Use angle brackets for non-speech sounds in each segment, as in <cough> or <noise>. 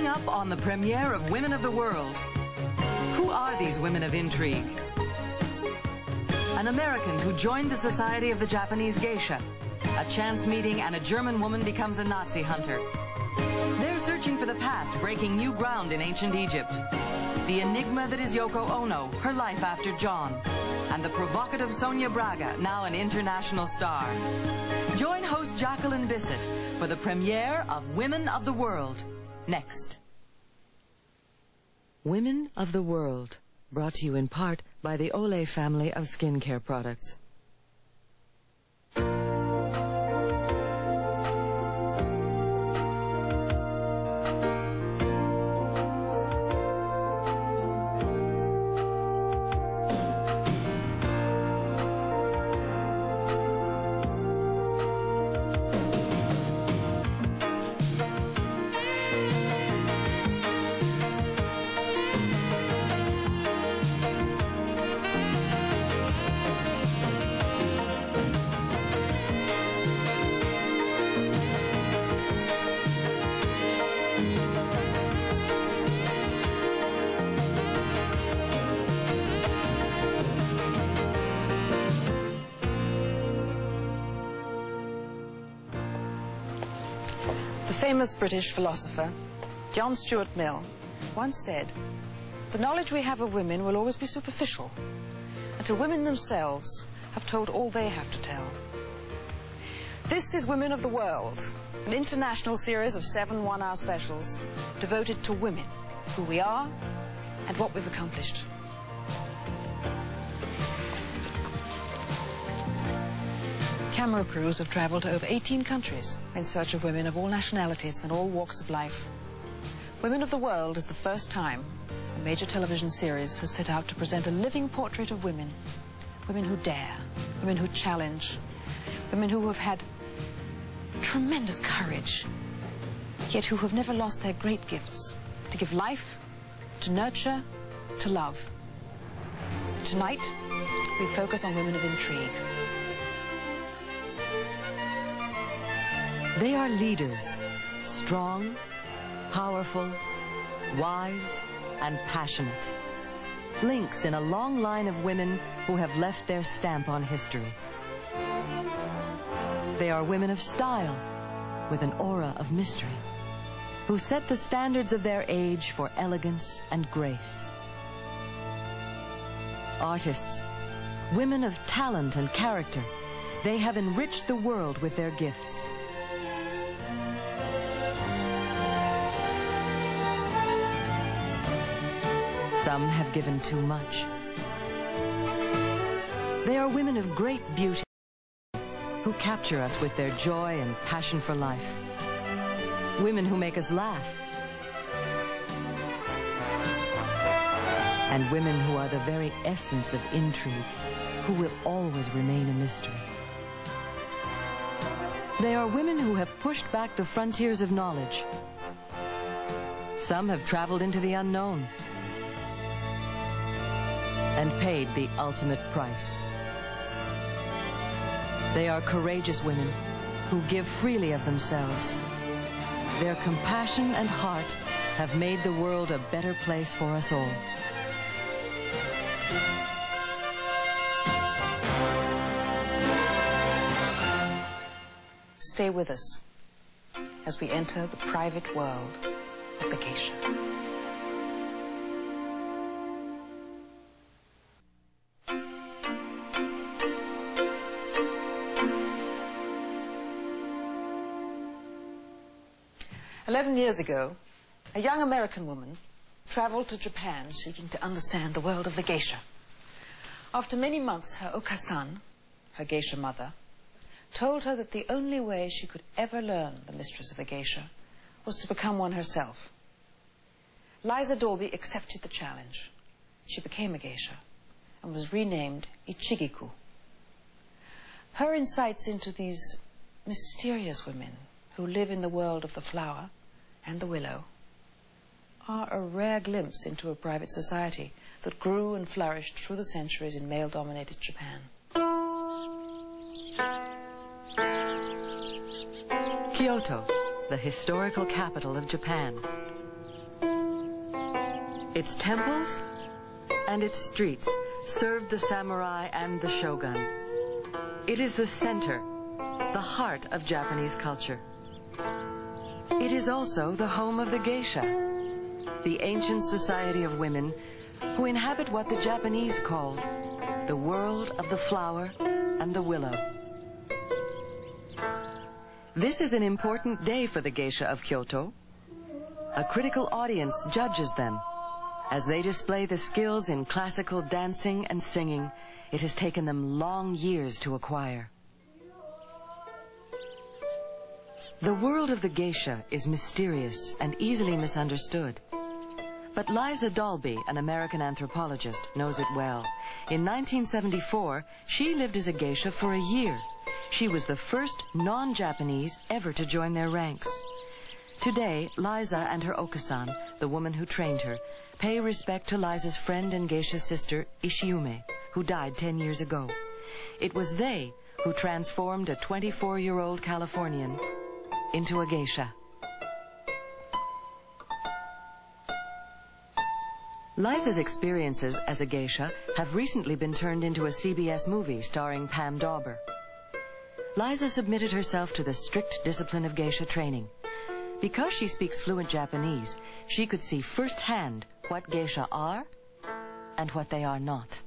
Coming up on the premiere of Women of the World. Who are these women of intrigue? An American who joined the Society of the Japanese Geisha. A chance meeting and a German woman becomes a Nazi hunter. They're searching for the past, breaking new ground in ancient Egypt. The enigma that is Yoko Ono, her life after John. And the provocative Sonia Braga, now an international star. Join host Jacqueline Bisset for the premiere of Women of the World. Next. Women of the World, brought to you in part by the Olay family of skincare products. The famous British philosopher, John Stuart Mill, once said, The knowledge we have of women will always be superficial until women themselves have told all they have to tell. This is Women of the World, an international series of seven one hour specials devoted to women, who we are, and what we've accomplished. Camera crews have traveled to over 18 countries in search of women of all nationalities and all walks of life. Women of the World is the first time a major television series has set out to present a living portrait of women. Women who dare, women who challenge, women who have had tremendous courage, yet who have never lost their great gifts to give life, to nurture, to love. Tonight, we focus on women of intrigue. They are leaders, strong, powerful, wise, and passionate. Links in a long line of women who have left their stamp on history. They are women of style, with an aura of mystery, who set the standards of their age for elegance and grace. Artists, women of talent and character, they have enriched the world with their gifts. Some have given too much. They are women of great beauty who capture us with their joy and passion for life. Women who make us laugh. And women who are the very essence of intrigue, who will always remain a mystery. They are women who have pushed back the frontiers of knowledge. Some have traveled into the unknown and paid the ultimate price. They are courageous women who give freely of themselves. Their compassion and heart have made the world a better place for us all. Stay with us as we enter the private world of the geisha. Eleven years ago, a young American woman traveled to Japan seeking to understand the world of the geisha. After many months, her okasan, her geisha mother, told her that the only way she could ever learn the mistress of the geisha was to become one herself. Liza Dalby accepted the challenge. She became a geisha and was renamed Ichigiku. Her insights into these mysterious women who live in the world of the flower and the willow are a rare glimpse into a private society that grew and flourished through the centuries in male-dominated Japan. Kyoto, the historical capital of Japan. Its temples and its streets served the samurai and the shogun. It is the center, the heart of Japanese culture. It is also the home of the geisha, the ancient society of women who inhabit what the Japanese call the world of the flower and the willow. This is an important day for the geisha of Kyoto. A critical audience judges them. As they display the skills in classical dancing and singing, it has taken them long years to acquire. The world of the geisha is mysterious and easily misunderstood. But Liza Dalby, an American anthropologist, knows it well. In 1974, she lived as a geisha for a year. She was the first non-Japanese ever to join their ranks. Today, Liza and her Okasan, the woman who trained her, pay respect to Liza's friend and geisha sister, Ishiume, who died 10 years ago. It was they who transformed a 24-year-old Californian into a geisha. Liza's experiences as a geisha have recently been turned into a CBS movie starring Pam Dawber. Liza submitted herself to the strict discipline of geisha training. Because she speaks fluent Japanese, she could see firsthand what geisha are and what they are not.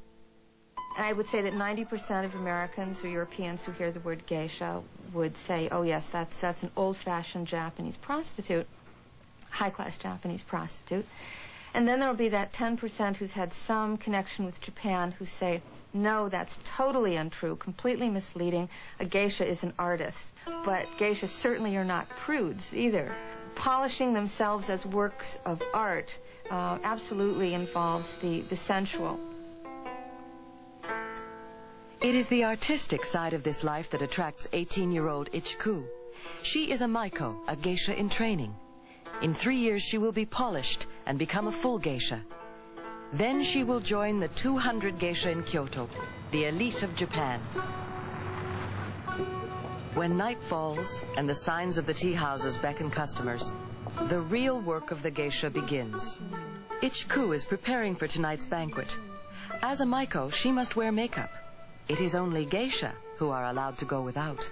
I would say that 90% of Americans or Europeans who hear the word geisha would say, oh yes, that's, that's an old-fashioned Japanese prostitute, high-class Japanese prostitute. And then there will be that 10% who's had some connection with Japan who say, no, that's totally untrue, completely misleading. A geisha is an artist. But geishas certainly are not prudes either. Polishing themselves as works of art uh, absolutely involves the, the sensual. It is the artistic side of this life that attracts 18-year-old Ichiku. She is a Maiko, a geisha in training. In three years, she will be polished and become a full geisha. Then she will join the 200 geisha in Kyoto, the elite of Japan. When night falls and the signs of the tea houses beckon customers, the real work of the geisha begins. Ichiku is preparing for tonight's banquet. As a Maiko, she must wear makeup. It is only geisha who are allowed to go without.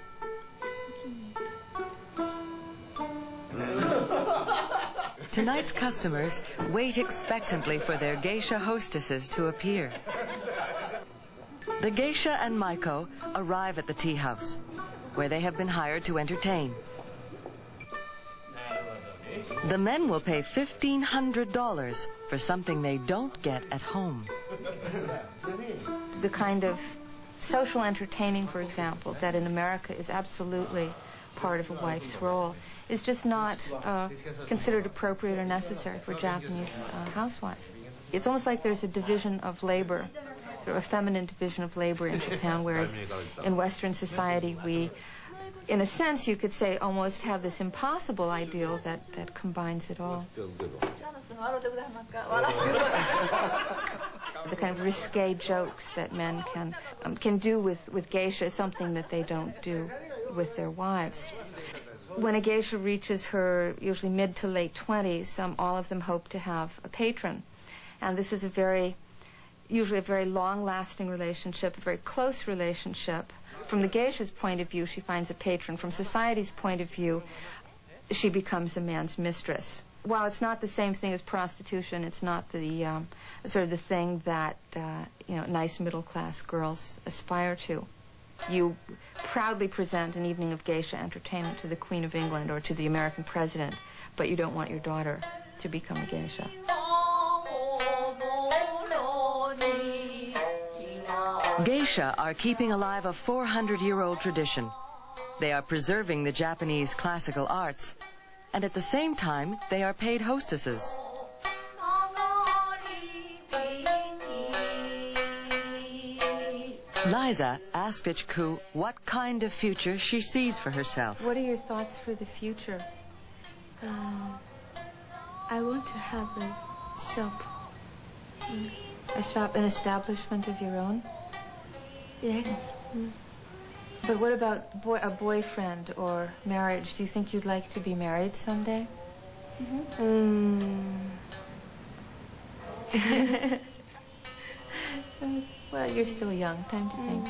Tonight's customers wait expectantly for their geisha hostesses to appear. The geisha and Maiko arrive at the tea house, where they have been hired to entertain. The men will pay $1,500 for something they don't get at home. The kind of social entertaining, for example, that in America is absolutely part of a wife's role is just not uh, considered appropriate or necessary for a Japanese uh, housewife. It's almost like there's a division of labor, sort of a feminine division of labor in Japan, whereas in Western society we, in a sense, you could say, almost have this impossible ideal that, that combines it all. <laughs> the kind of risque jokes that men can um, can do with, with geisha is something that they don't do with their wives. When a geisha reaches her usually mid to late 20s, um, all of them hope to have a patron. And this is a very, usually a very long-lasting relationship, a very close relationship. From the geisha's point of view, she finds a patron. From society's point of view, she becomes a man's mistress. While it's not the same thing as prostitution, it's not the um, sort of the thing that uh, you know nice middle-class girls aspire to you proudly present an evening of geisha entertainment to the Queen of England or to the American president, but you don't want your daughter to become a geisha. Geisha are keeping alive a 400-year-old tradition. They are preserving the Japanese classical arts, and at the same time, they are paid hostesses. Liza asked Ichiku what kind of future she sees for herself. What are your thoughts for the future? Um, I want to have a shop. Mm. A shop, an establishment of your own? Yes. Mm. But what about boy, a boyfriend or marriage? Do you think you'd like to be married someday? Mm -hmm. <laughs> well, you're still young. Time to think.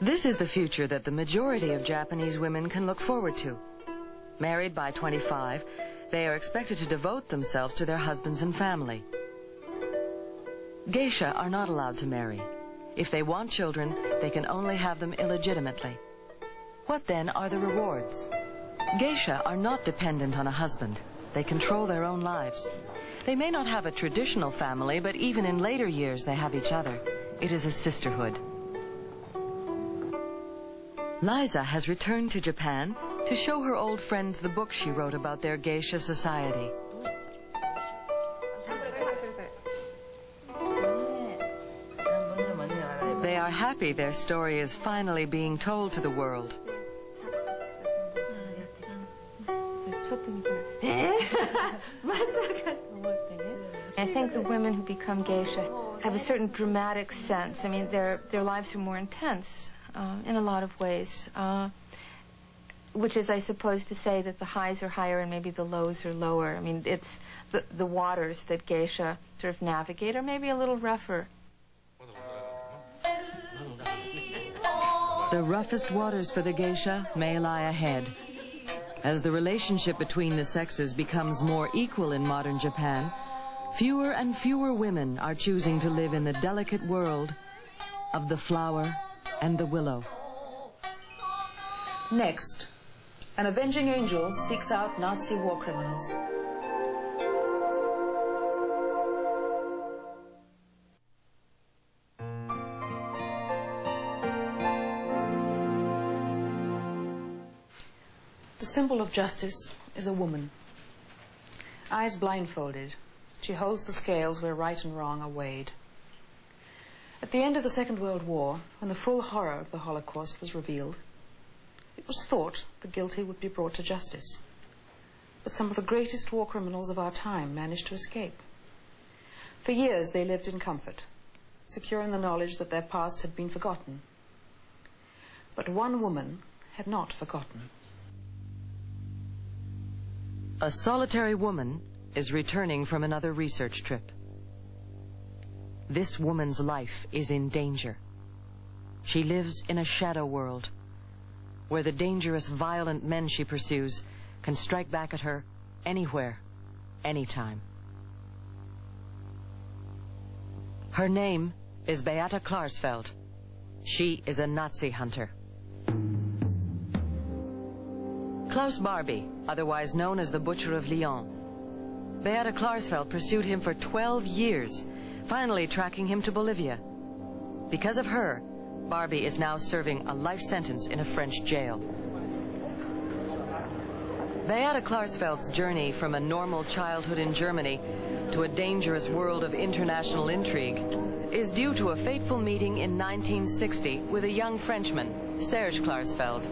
This is the future that the majority of Japanese women can look forward to. Married by 25, they are expected to devote themselves to their husbands and family. Geisha are not allowed to marry. If they want children, they can only have them illegitimately. What then are the rewards? Geisha are not dependent on a husband. They control their own lives. They may not have a traditional family, but even in later years they have each other. It is a sisterhood. Liza has returned to Japan to show her old friends the book she wrote about their geisha society. Are happy their story is finally being told to the world. <laughs> I think the women who become geisha have a certain dramatic sense. I mean, their their lives are more intense uh, in a lot of ways, uh, which is, I suppose, to say that the highs are higher and maybe the lows are lower. I mean, it's the the waters that geisha sort of navigate are maybe a little rougher. The roughest waters for the geisha may lie ahead. As the relationship between the sexes becomes more equal in modern Japan, fewer and fewer women are choosing to live in the delicate world of the flower and the willow. Next, an avenging angel seeks out Nazi war criminals. Symbol of justice is a woman. Eyes blindfolded, she holds the scales where right and wrong are weighed. At the end of the Second World War, when the full horror of the Holocaust was revealed, it was thought the guilty would be brought to justice. But some of the greatest war criminals of our time managed to escape. For years they lived in comfort, secure in the knowledge that their past had been forgotten. But one woman had not forgotten. A solitary woman is returning from another research trip. This woman's life is in danger. She lives in a shadow world where the dangerous, violent men she pursues can strike back at her anywhere, anytime. Her name is Beate Klarsfeld. She is a Nazi hunter. Klaus Barbie, otherwise known as the Butcher of Lyon. Beate Klarsfeld pursued him for 12 years, finally tracking him to Bolivia. Because of her, Barbie is now serving a life sentence in a French jail. Beate Klarsfeld's journey from a normal childhood in Germany to a dangerous world of international intrigue is due to a fateful meeting in 1960 with a young Frenchman, Serge Klarsfeld.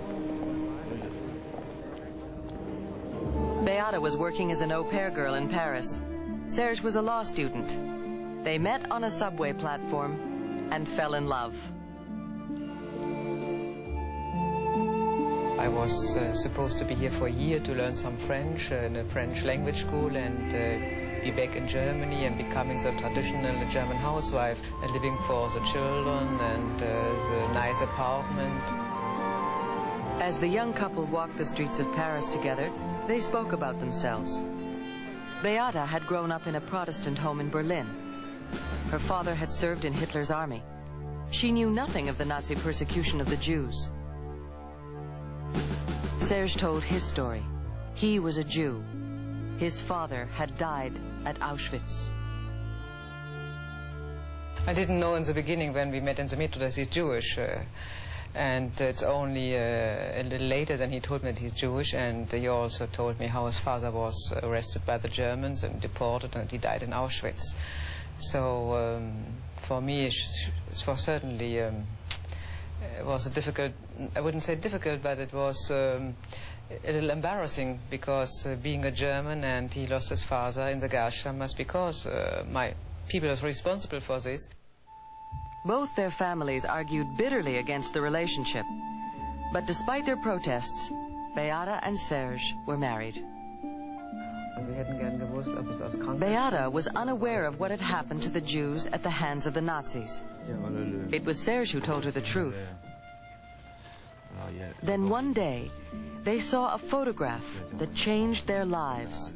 Beate was working as an au pair girl in Paris. Serge was a law student. They met on a subway platform and fell in love. I was uh, supposed to be here for a year to learn some French uh, in a French language school and uh, be back in Germany and becoming the traditional German housewife, uh, living for the children and uh, the nice apartment. As the young couple walked the streets of Paris together, they spoke about themselves. Beate had grown up in a Protestant home in Berlin. Her father had served in Hitler's army. She knew nothing of the Nazi persecution of the Jews. Serge told his story. He was a Jew. His father had died at Auschwitz. I didn't know in the beginning when we met in the metro that he's Jewish. Uh, and it's only uh, a little later than he told me that he's Jewish and he also told me how his father was arrested by the Germans and deported and he died in Auschwitz. So um, for me it was certainly um, it was a difficult, I wouldn't say difficult, but it was um, a little embarrassing because uh, being a German and he lost his father in the gas chambers because uh, my people are responsible for this. Both their families argued bitterly against the relationship. But despite their protests, Beate and Serge were married. Beate was unaware of what had happened to the Jews at the hands of the Nazis. It was Serge who told her the truth. Oh, then one day, they saw a photograph that changed their lives.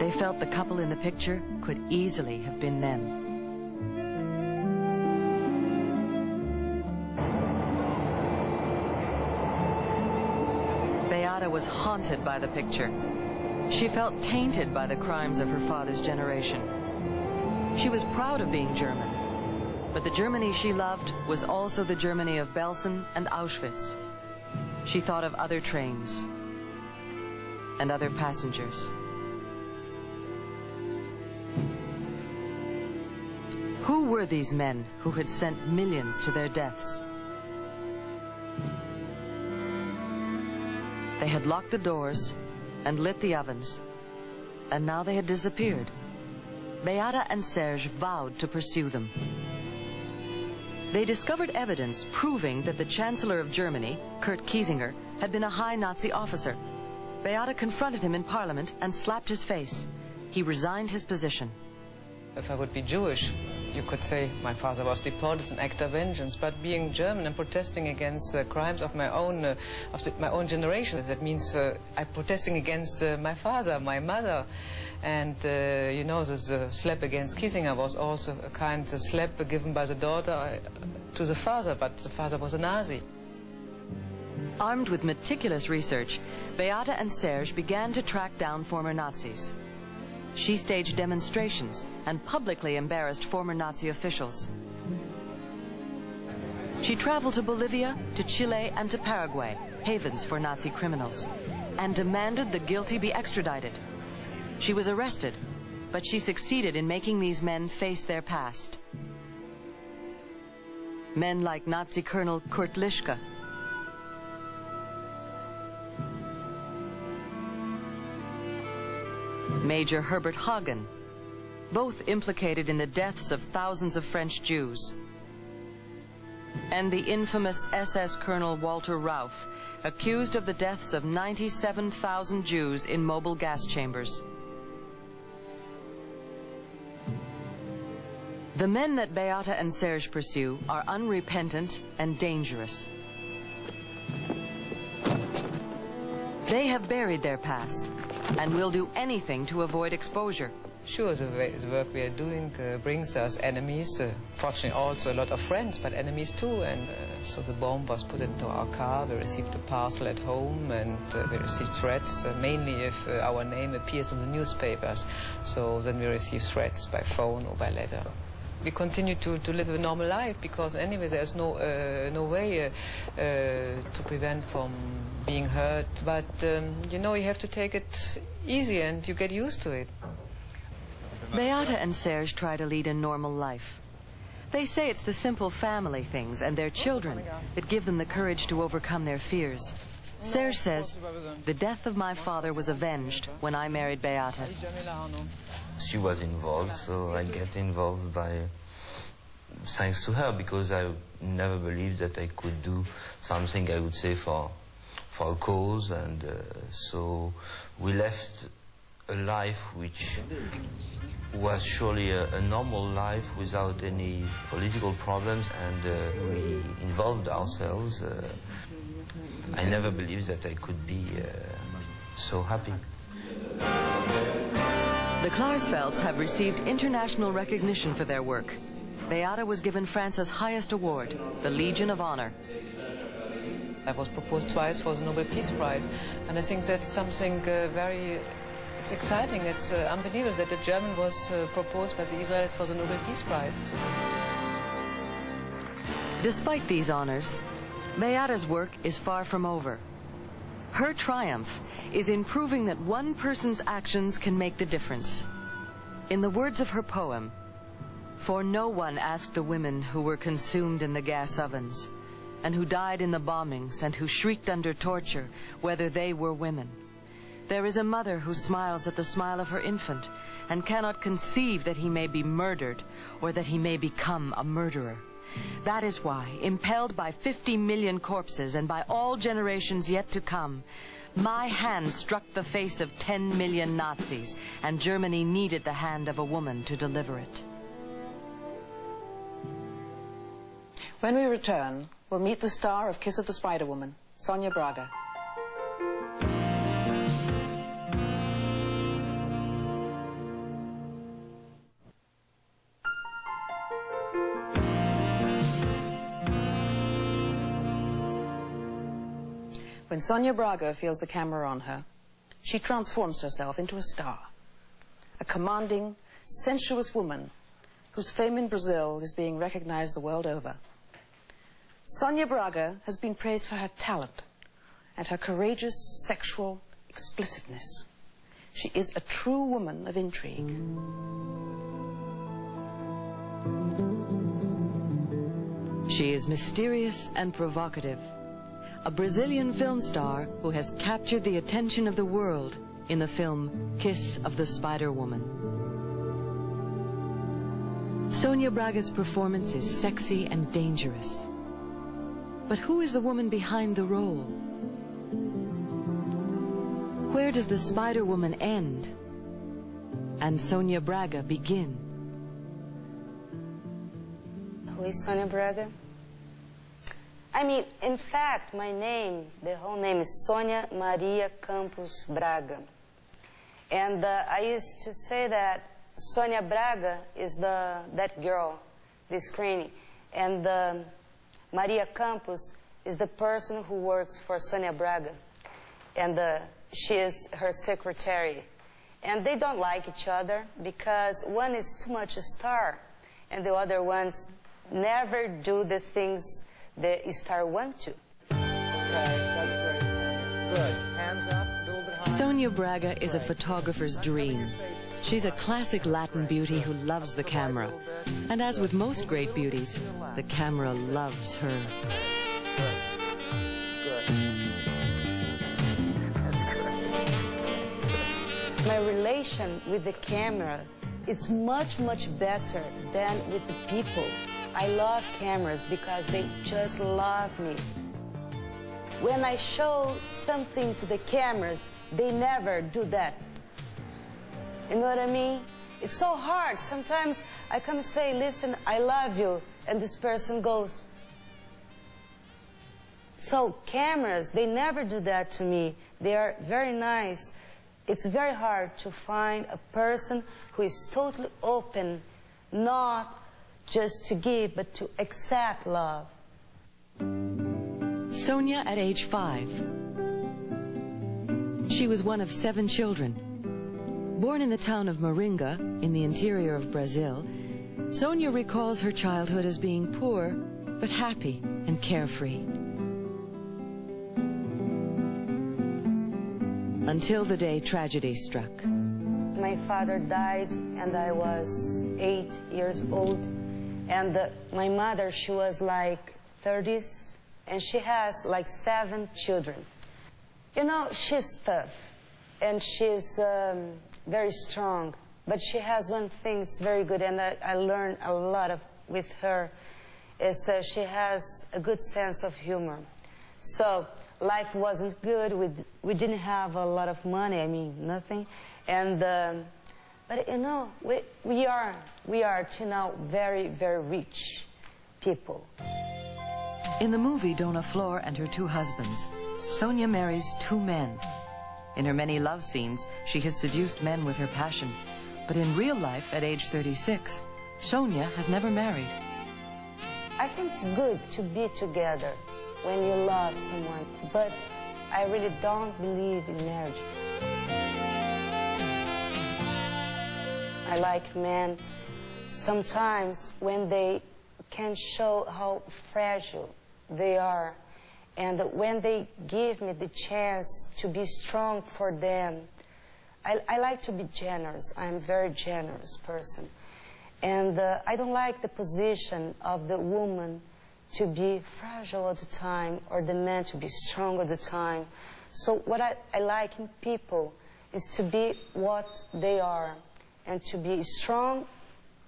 They felt the couple in the picture could easily have been them. Was haunted by the picture. She felt tainted by the crimes of her father's generation. She was proud of being German, but the Germany she loved was also the Germany of Belsen and Auschwitz. She thought of other trains and other passengers. Who were these men who had sent millions to their deaths? They had locked the doors and lit the ovens, and now they had disappeared. Beate and Serge vowed to pursue them. They discovered evidence proving that the Chancellor of Germany, Kurt Kiesinger, had been a high Nazi officer. Beate confronted him in Parliament and slapped his face. He resigned his position. If I would be Jewish, you could say my father was deported as an act of vengeance, but being German and protesting against uh, crimes of my own uh, of the, my own generation, that means uh, I'm protesting against uh, my father, my mother, and uh, you know the, uh, slap against Kiesinger was also a kind of slap given by the daughter to the father, but the father was a Nazi. Armed with meticulous research, Beate and Serge began to track down former Nazis. She staged demonstrations and publicly embarrassed former Nazi officials. She traveled to Bolivia, to Chile, and to Paraguay, havens for Nazi criminals, and demanded the guilty be extradited. She was arrested, but she succeeded in making these men face their past. Men like Nazi Colonel Kurt Lischka, Major Herbert Hagen, both implicated in the deaths of thousands of French Jews. And the infamous SS Colonel Walter Rauff, accused of the deaths of 97,000 Jews in mobile gas chambers. The men that Beate and Serge pursue are unrepentant and dangerous. They have buried their past and will do anything to avoid exposure. Sure, the, way, the work we are doing uh, brings us enemies, uh, fortunately also a lot of friends, but enemies too. And uh, so the bomb was put into our car, we received a parcel at home, and uh, we received threats, uh, mainly if uh, our name appears in the newspapers. So then we receive threats by phone or by letter we continue to, to live a normal life because anyway there's no uh, no way uh, uh, to prevent from being hurt but um, you know you have to take it easy and you get used to it Beate and Serge try to lead a normal life. They say it's the simple family things and their children that give them the courage to overcome their fears. Serge says, the death of my father was avenged when I married Beate. She was involved, so I get involved by thanks to her because I never believed that I could do something I would say for for cause and uh, so we left a life which was surely a, a, normal life without any political problems and uh, we involved ourselves. Uh, I never believed that I could be so happy. The Klarsfelds have received international recognition for their work. Beate was given France's highest award, the Legion of Honor. I was proposed twice for the Nobel Peace Prize, and I think that's something uh, very it's exciting. It's uh, unbelievable that a German was uh, proposed by the Israelis for the Nobel Peace Prize. Despite these honors, Beate's work is far from over. Her triumph is in proving that one person's actions can make the difference. In the words of her poem, For no one asked the women who were consumed in the gas ovens, and who died in the bombings, and who shrieked under torture, whether they were women. There is a mother who smiles at the smile of her infant and cannot conceive that he may be murdered or that he may become a murderer. That is why, impelled by 50 million corpses and by all generations yet to come, My hand struck the face of 10 million Nazis, and Germany needed the hand of a woman to deliver it. When we return, we'll meet the star of Kiss of the Spider Woman, Sonia Braga. When Sonia Braga feels the camera on her, she transforms herself into a star. A commanding, sensuous woman whose fame in Brazil is being recognized the world over. Sonia Braga has been praised for her talent and her courageous sexual explicitness. She is a true woman of intrigue. She is mysterious and provocative. A Brazilian film star who has captured the attention of the world in the film Kiss of the Spider Woman. Sonia Braga's performance is sexy and dangerous. But who is the woman behind the role? Where does the Spider Woman end? And Sonia Braga begin? Who is Sonia Braga? I mean, in fact, my name, the whole name is Sonia Maria Campos Braga. And uh, I used to say that Sonia Braga is the, that girl, the screening. And uh, Maria Campos is the person who works for Sonia Braga. And uh, she is her secretary. And they don't like each other because one is too much a star and the other ones never do the things the star want to. Okay, that's great, Good. Hands up, a little bit higher. Sonia Braga is a photographer's dream. She's a classic Latin beauty who loves the camera. And as with most great beauties, the camera loves her. My relation with the camera is much, much better than with the people. I love cameras because they just love me. When I show something to the cameras, they never do that. You know what I mean? It's so hard. Sometimes I come and say, listen, I love you. And this person goes. So cameras, they never do that to me. They are very nice. It's very hard to find a person who is totally open, not just to give, but to accept love. Sonia at age five. She was one of seven children. Born in the town of Maringá, in the interior of Brazil, Sonia recalls her childhood as being poor, but happy and carefree. Until the day tragedy struck. My father died and I was eight years old. And uh, my mother, she was like 30s and she has like seven children. You know, she's tough and she's um, very strong. But she has one thing that's very good and I, I learned a lot of with her is uh, she has a good sense of humor. So life wasn't good. We, we didn't have a lot of money. I mean, nothing. And um, but you know, we, we are we are to now very very rich people. In the movie Dona Flor and her two husbands, Sonia marries two men. In her many love scenes, she has seduced men with her passion. But in real life, at age 36, Sonia has never married. I think it's good to be together when you love someone, but I really don't believe in marriage. I like men sometimes when they can show how fragile they are and when they give me the chance to be strong for them. I, I like to be generous. I'm a very generous person. And uh, I don't like the position of the woman to be fragile all the time or the man to be strong all the time. So what I, I like in people is to be what they are and to be strong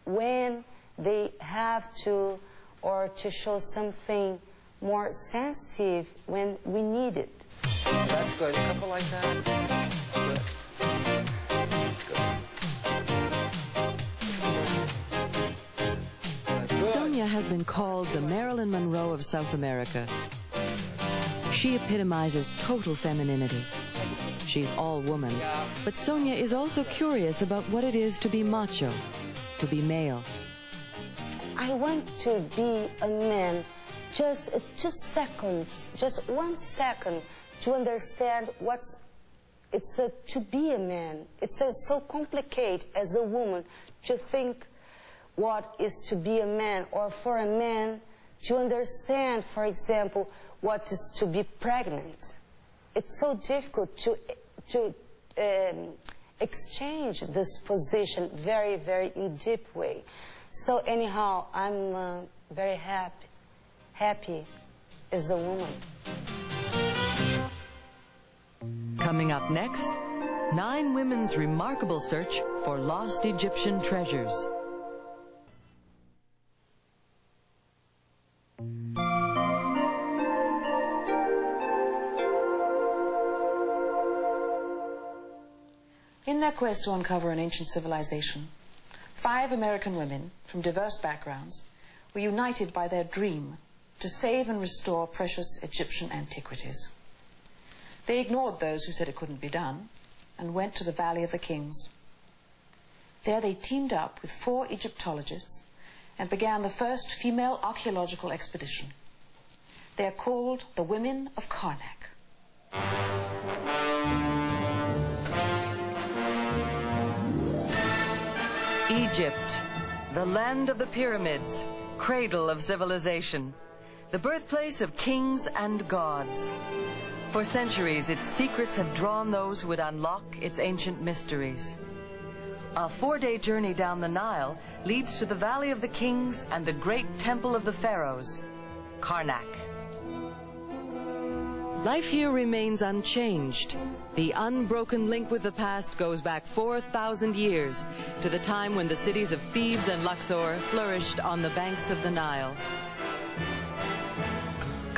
when they have to or to show something more sensitive when we need it. That's good. A couple like that. Good. Good. Good. Sonia has been called the Marilyn Monroe of South America. She epitomizes total femininity. She's all woman, but Sonia is also curious about what it is to be macho, to be male. I want to be a man just two seconds, just one second to understand what's it's uh, to be a man. It's uh, so complicated as a woman to think what is to be a man or for a man to understand, for example, what is to be pregnant. It's so difficult to, to um, exchange this position very, very in deep way. So anyhow, I'm uh, very happy, happy is the woman. Coming up next, nine women's remarkable search for lost Egyptian treasures. In their quest to uncover an ancient civilization, five American women from diverse backgrounds were united by their dream to save and restore precious Egyptian antiquities. They ignored those who said it couldn't be done and went to the Valley of the Kings. There they teamed up with four Egyptologists and began the first female archaeological expedition. They are called the Women of Karnak. Egypt, the land of the pyramids, cradle of civilization, the birthplace of kings and gods. For centuries, its secrets have drawn those who would unlock its ancient mysteries. A four-day journey down the Nile leads to the Valley of the Kings and the great Temple of the Pharaohs, Karnak. Life here remains unchanged. The unbroken link with the past goes back 4,000 years to the time when the cities of Thebes and Luxor flourished on the banks of the Nile.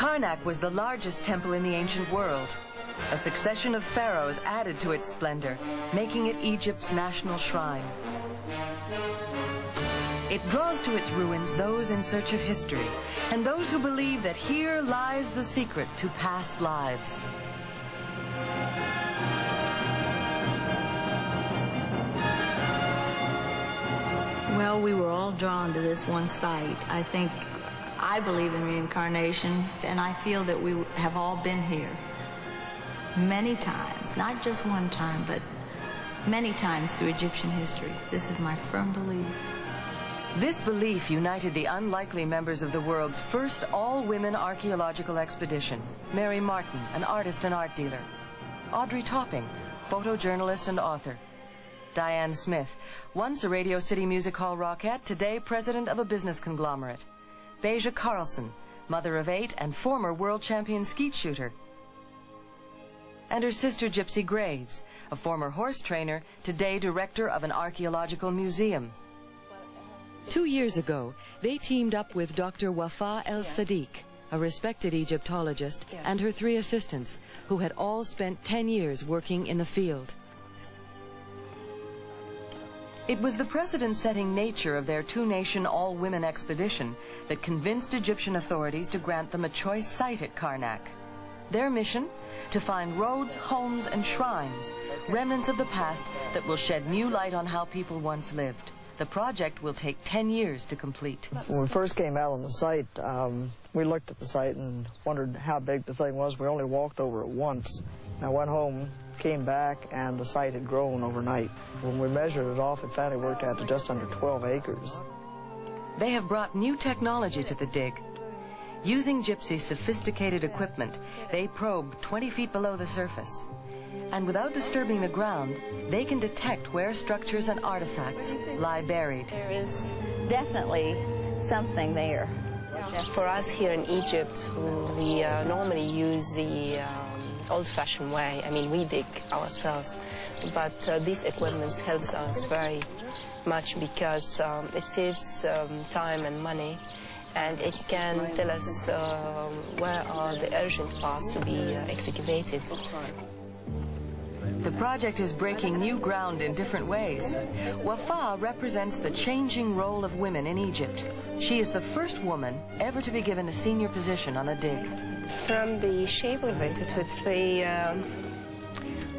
Karnak was the largest temple in the ancient world. A succession of pharaohs added to its splendor, making it Egypt's national shrine. It draws to its ruins those in search of history and those who believe that here lies the secret to past lives. Well, we were all drawn to this one site. I think I believe in reincarnation, and I feel that we have all been here many times, not just one time, but many times through Egyptian history. This is my firm belief. This belief united the unlikely members of the world's first all-women archaeological expedition. Mary Martin, an artist and art dealer. Audrey Topping, photojournalist and author. Diane Smith, once a Radio City Music Hall rockette, today president of a business conglomerate. Beja Carlson, mother of eight and former world champion skeet shooter. And her sister Gypsy Graves, a former horse trainer, today director of an archaeological museum. Two years ago, they teamed up with Dr. Wafa El Sadiq, a respected Egyptologist, and her three assistants, who had all spent 10 years working in the field. It was the precedent-setting nature of their two-nation all-women expedition that convinced Egyptian authorities to grant them a choice site at Karnak. Their mission? To find roads, homes, and shrines, remnants of the past that will shed new light on how people once lived. The project will take 10 years to complete. When we first came out on the site, um, we looked at the site and wondered how big the thing was. We only walked over it once. I went home, came back, and the site had grown overnight. When we measured it off, it finally worked out to just under 12 acres. They have brought new technology to the dig. Using Gypsy's sophisticated equipment, they probe 20 feet below the surface. And without disturbing the ground, they can detect where structures and artifacts lie buried. There is definitely something there. For us here in Egypt, we uh, normally use the um, old-fashioned way. I mean, we dig ourselves. But uh, this equipment helps us very much because um, it saves um, time and money and it can tell us uh, where are the urgent parts to be uh, excavated. The project is breaking new ground in different ways. Wafa represents the changing role of women in Egypt. She is the first woman ever to be given a senior position on a dig. From the shape of it, it would be um,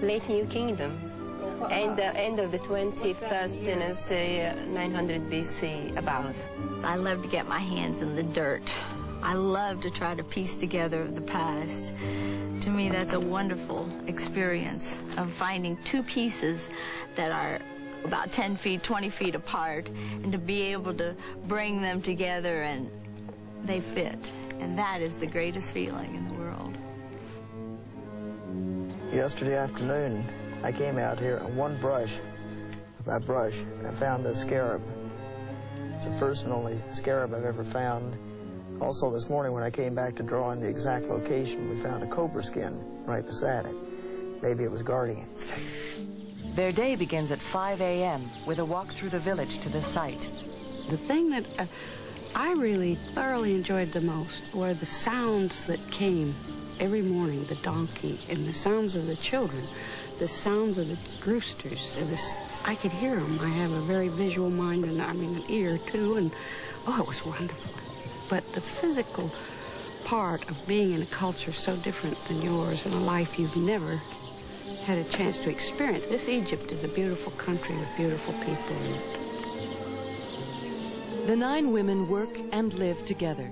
late New Kingdom, and the end of the 21st dynasty, 900 BC, about. I love to get my hands in the dirt. I love to try to piece together the past. To me, that's a wonderful experience of finding two pieces that are about 10 feet, 20 feet apart, and to be able to bring them together and they fit. And that is the greatest feeling in the world. Yesterday afternoon, I came out here and one brush, my brush, I found this scarab. It's the first and only scarab I've ever found. Also this morning when I came back to draw in the exact location, we found a cobra skin right beside it. Maybe it was guarding it. Their day begins at 5 a.m. with a walk through the village to the site. The thing that uh, I really thoroughly enjoyed the most were the sounds that came every morning, the donkey and the sounds of the children, the sounds of the roosters. This, I could hear them. I have a very visual mind and I mean an ear too, and oh, it was wonderful. But the physical part of being in a culture so different than yours and a life you've never had a chance to experience. This Egypt is a beautiful country with beautiful people in it. The nine women work and live together.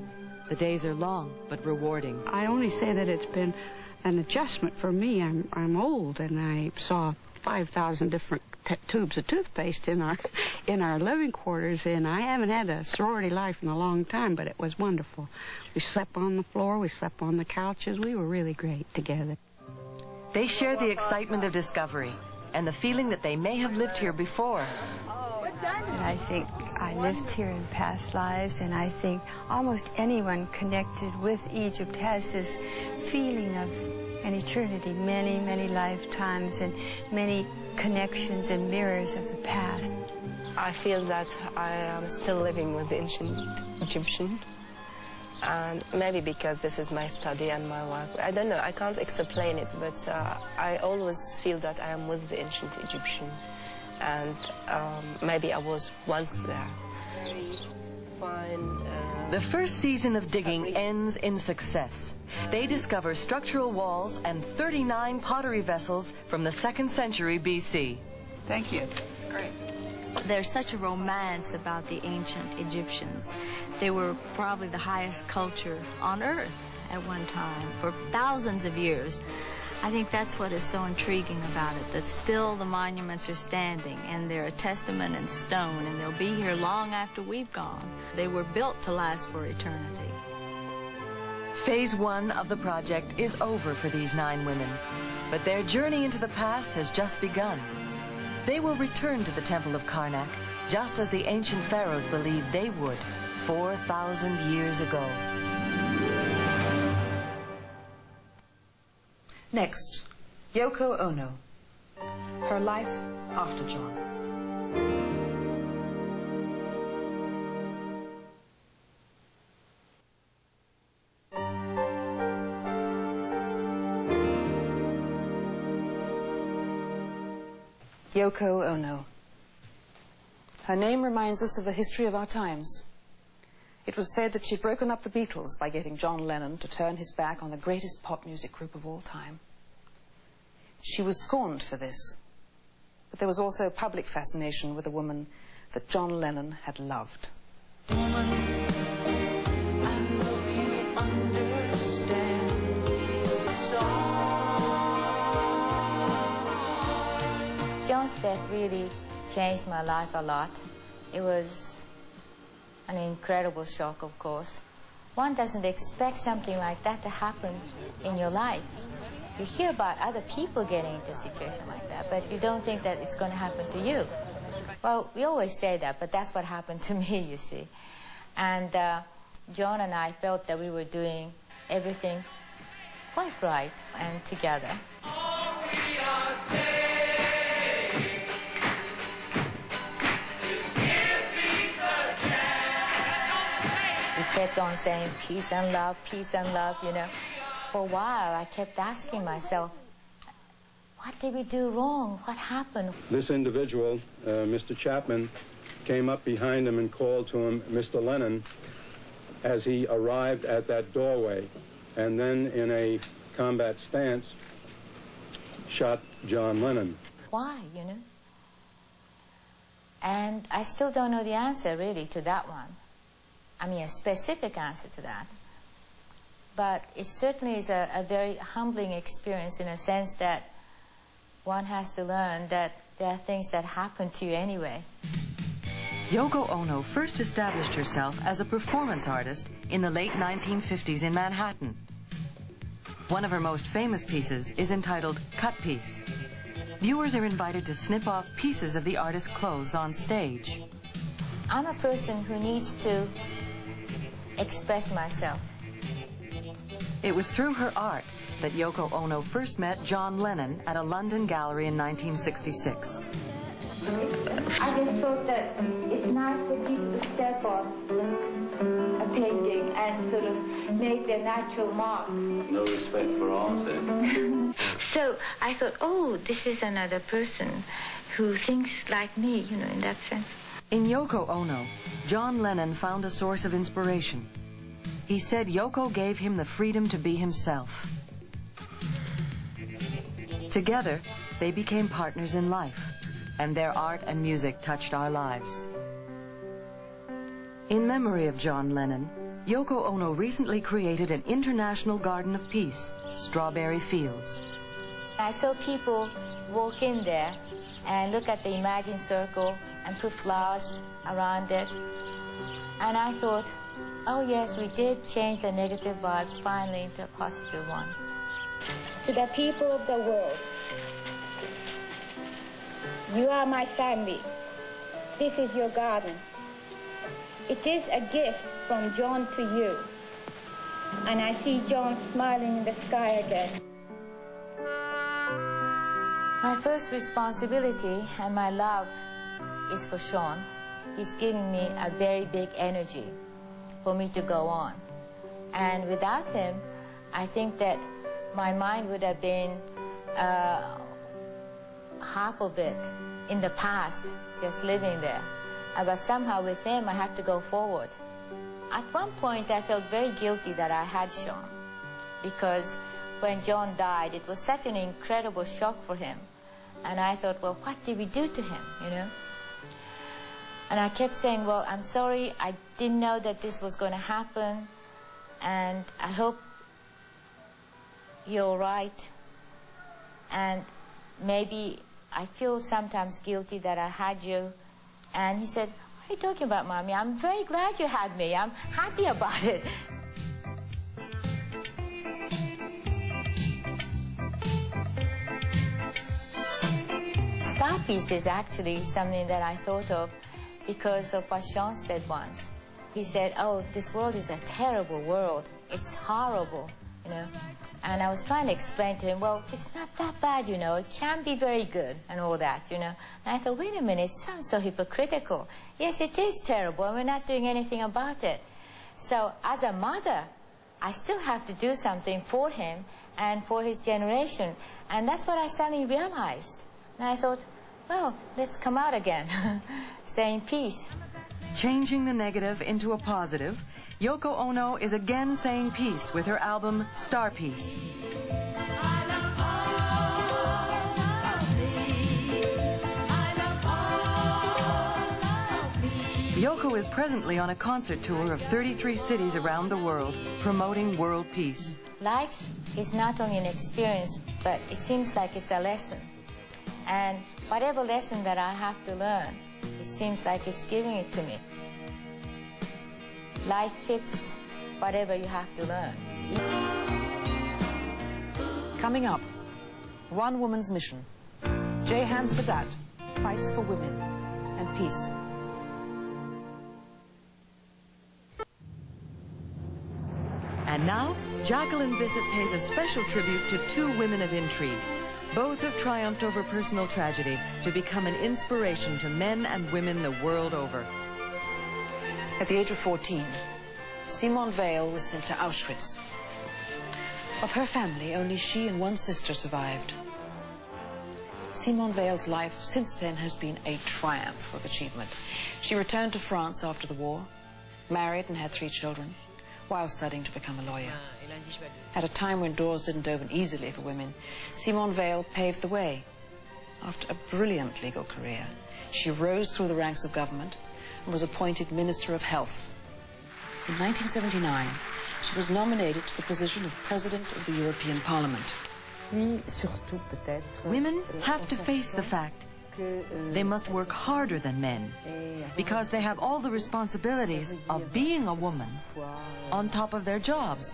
The days are long but rewarding. I only say that it's been an adjustment for me. I'm I'm old and I saw 5,000 different tubes of toothpaste in our in our living quarters and I haven't had a sorority life in a long time but it was wonderful. We slept on the floor, we slept on the couches. We were really great together. They share the excitement of discovery and the feeling that they may have lived here before. And I think I lived here in past lives, and I think almost anyone connected with Egypt has this feeling of an eternity, many, many lifetimes, and many connections and mirrors of the past. I feel that I am still living with the ancient Egyptian. And maybe because this is my study and my work. I don't know, I can't explain it, but uh, I always feel that I am with the ancient Egyptian. And um, maybe I was once there. Fine, uh, the first season of digging ends in success. They discover structural walls and 39 pottery vessels from the second century BC. Thank you. Great. There's such a romance about the ancient Egyptians. They were probably the highest culture on earth at one time for thousands of years. I think that's what is so intriguing about it, that still the monuments are standing and they're a testament in stone and they'll be here long after we've gone. They were built to last for eternity. Phase one of the project is over for these nine women, but their journey into the past has just begun. They will return to the Temple of Karnak, just as the ancient pharaohs believed they would 4,000 years ago. Next, Yoko Ono. Her life after John. Yoko Ono. Her name reminds us of the history of our times. It was said that she'd broken up the Beatles by getting John Lennon to turn his back on the greatest pop music group of all time. She was scorned for this, but there was also public fascination with a woman that John Lennon had loved. John's death really changed my life a lot. It was an incredible shock, of course. One doesn't expect something like that to happen in your life. You hear about other people getting into a situation like that, but you don't think that it's going to happen to you. Well, we always say that, but that's what happened to <laughs> me, you see. And uh, John and I felt that we were doing everything quite right and together. Kept on saying peace and love, peace and love, you know. For a while, I kept asking myself, what did we do wrong? What happened? This individual, uh, Mr. Chapman, came up behind him and called to him, Mr. Lennon, as he arrived at that doorway, and then in a combat stance, shot John Lennon. Why, you know? And I still don't know the answer, really, to that one. I mean, a specific answer to that. But it certainly is a, a very humbling experience in a sense that one has to learn that there are things that happen to you anyway. Yoko Ono first established herself as a performance artist in the late 1950s in Manhattan. One of her most famous pieces is entitled Cut Piece. Viewers are invited to snip off pieces of the artist's clothes on stage. I'm a person who needs to express myself. It was through her art that Yoko Ono first met John Lennon at a London gallery in 1966. I just thought that it's nice for people to step on a painting and sort of make their natural mark. No respect for art, eh? <laughs> So I thought, oh, this is another person who thinks like me, you know, in that sense. In Yoko Ono, John Lennon found a source of inspiration. He said Yoko gave him the freedom to be himself. Together, they became partners in life, and their art and music touched our lives. In memory of John Lennon, Yoko Ono recently created an international garden of peace, Strawberry Fields. I saw people walk in there and look at the Imagine Circle and put flowers around it. And I thought, oh yes, we did change the negative vibes finally into a positive one. To the people of the world, you are my family. This is your garden. It is a gift from John to you. And I see John smiling in the sky again. My first responsibility and my love is for Sean. He's giving me a very big energy for me to go on. And without him, I think that my mind would have been uh, half of it in the past, just living there. Uh, but somehow with him, I have to go forward. At one point, I felt very guilty that I had Sean, because when John died, it was such an incredible shock for him. And I thought, well, what did we do to him, you know? And I kept saying, well, I'm sorry, I didn't know that this was going to happen, and I hope you're all right. And maybe I feel sometimes guilty that I had you. And he said, what are you talking about, Mommy? I'm very glad you had me. I'm happy about it. Starpeace is actually something that I thought of because of what Sean said once. He said, oh, this world is a terrible world. It's horrible, you know. And I was trying to explain to him, well, it's not that bad, you know. It can be very good and all that, you know. And I thought, wait a minute, it sounds so hypocritical. Yes, it is terrible, and we're not doing anything about it. So as a mother, I still have to do something for him and for his generation. And that's what I suddenly realized. And I thought, well, let's come out again, <laughs> saying peace. Changing the negative into a positive, Yoko Ono is again saying peace with her album Starpeace. Yoko is presently on a concert tour of 33 cities around the world promoting world peace. Life is not only an experience, but it seems like it's a lesson. And whatever lesson that I have to learn, it seems like it's giving it to me. Life fits whatever you have to learn. Coming up, one woman's mission. Jehan Sadat fights for women and peace. And now, Jacqueline Bisset pays a special tribute to two women of intrigue. Both have triumphed over personal tragedy to become an inspiration to men and women the world over. At the age of 14, Simone Weil was sent to Auschwitz. Of her family, only she and one sister survived. Simone Weil's life since then has been a triumph of achievement. She returned to France after the war, married and had three children, while studying to become a lawyer. At a time when doors didn't open easily for women, Simone Weil paved the way. After a brilliant legal career, she rose through the ranks of government and was appointed Minister of Health. In 1979, she was nominated to the position of President of the European Parliament. Women have to face the fact they must work harder than men because they have all the responsibilities of being a woman on top of their jobs.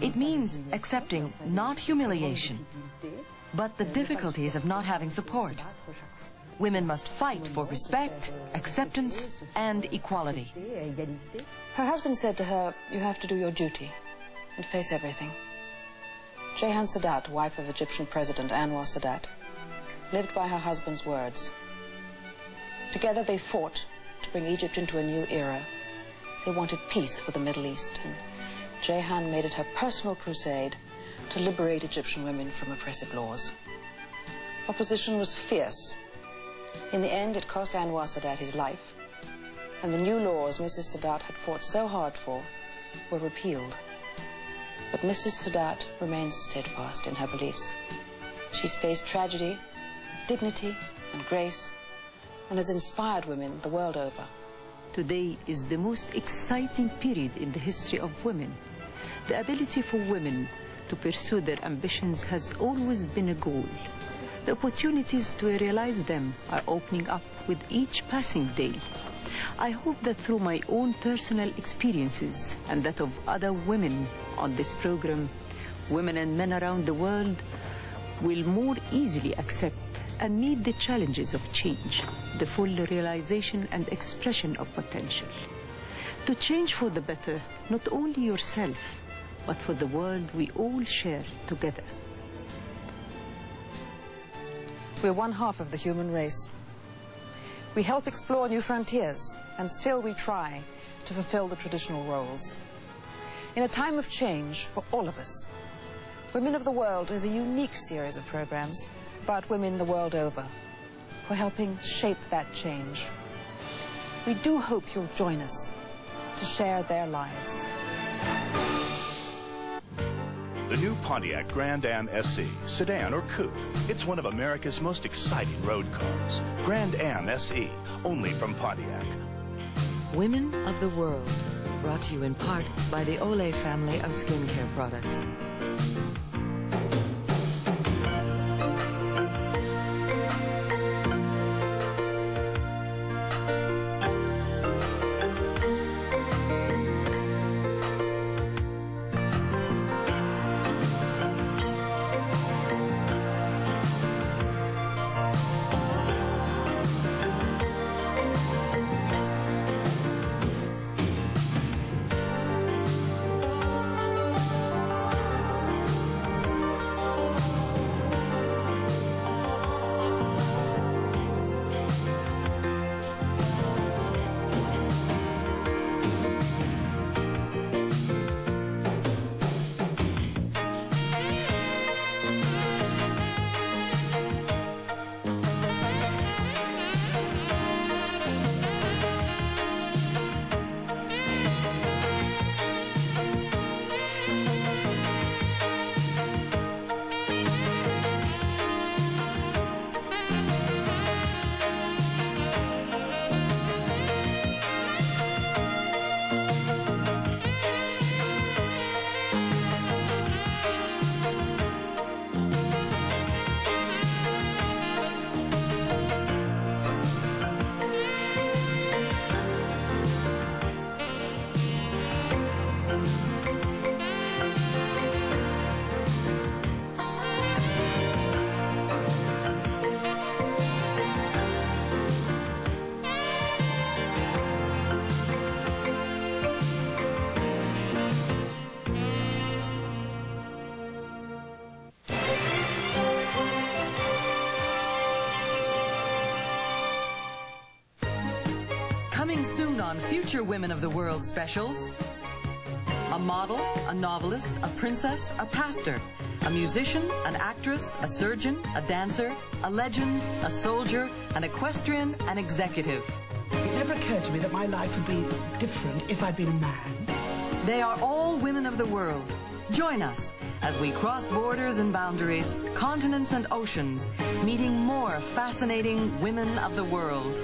It means accepting not humiliation, but the difficulties of not having support. Women must fight for respect, acceptance, and equality. Her husband said to her, you have to do your duty and face everything. Jehan Sadat, wife of Egyptian President Anwar Sadat, lived by her husband's words. Together they fought to bring Egypt into a new era. They wanted peace for the Middle East, and Jehan made it her personal crusade to liberate Egyptian women from oppressive laws. Opposition was fierce. In the end, it cost Anwar Sadat his life, and the new laws Mrs. Sadat had fought so hard for were repealed. But Mrs. Sadat remains steadfast in her beliefs. She's faced tragedy dignity and grace and has inspired women the world over. Today is the most exciting period in the history of women. The ability for women to pursue their ambitions has always been a goal. The opportunities to realize them are opening up with each passing day. I hope that through my own personal experiences and that of other women on this program, women and men around the world will more easily accept and meet the challenges of change, the full realization and expression of potential. To change for the better, not only yourself, but for the world we all share together. We're one half of the human race. We help explore new frontiers, and still we try to fulfill the traditional roles. In a time of change for all of us, Women of the World is a unique series of programs about women the world over for helping shape that change. We do hope you'll join us to share their lives. The new Pontiac Grand Am SE, sedan or coupe. It's one of America's most exciting road cars. Grand Am SE, only from Pontiac. Women of the World, brought to you in part by the Olay family of skincare products. On future Women of the World specials. A model, a novelist, a princess, a pastor, a musician, an actress, a surgeon, a dancer, a legend, a soldier, an equestrian, an executive. It never occurred to me that my life would be different if I'd been a man. They are all women of the world. Join us as we cross borders and boundaries, continents and oceans, meeting more fascinating women of the world.